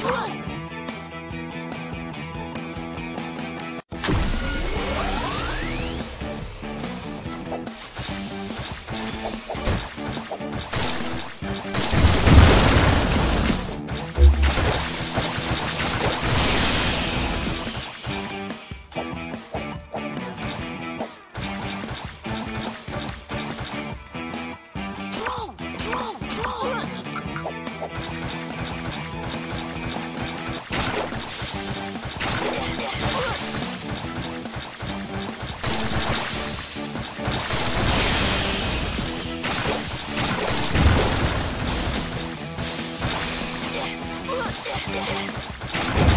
Good. Yeah.